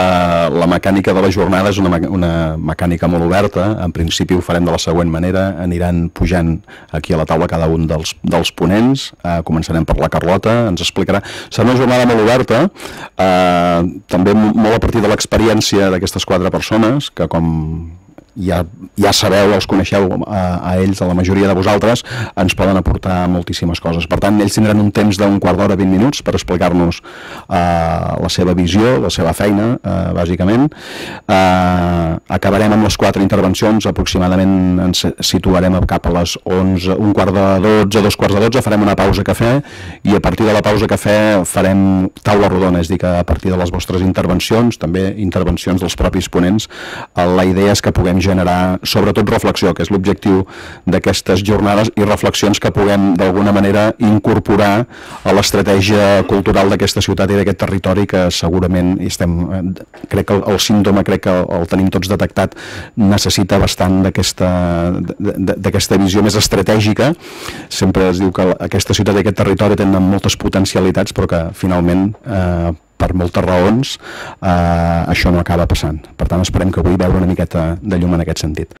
eh, la mecànica de la jornada és una, una mecànica molt oberta, en principi ho farem de la següent manera, aniran pujant aquí a la taula cada un dels, dels ponents, eh, començarem per la Carlota, ens explicarà, serà una jornada molt oberta, eh, també molt a partir de l'experiència d'aquestes quatre persones, que com ja, ja sabeu, els coneixeu a, a ells, a la majoria de vosaltres, ens poden aportar moltíssimes coses. Per tant, ells tindran un temps d'un quart d'hora, 20 minuts, per explicar-nos eh, la seva visió, la seva feina, eh, bàsicament. Eh, acabarem amb les quatre intervencions, aproximadament ens situarem cap a les 11, un quart de 12, dos quarts de 12, farem una pausa cafè i a partir de la pausa cafè farem taula rodona, és dir, que a partir de les vostres intervencions, també intervencions dels propis ponents, eh, la idea és que puguem generar sobretot reflexió, que és l'objectiu d'aquestes jornades i reflexions que puguem d'alguna manera incorporar a l'estratègia cultural d'aquesta ciutat i d'aquest territori que segurament estem, eh, crec que el, el símptoma crec que el, el tenim tots detectat necessita bastant d'aquesta visió més estratègica. Sempre es diu que aquesta ciutat i aquest territori tenen moltes potencialitats però que finalment eh, per moltes raons eh, això no acaba passant. Per tant, esperem que avui veure una miqueta de llum en aquest sentit.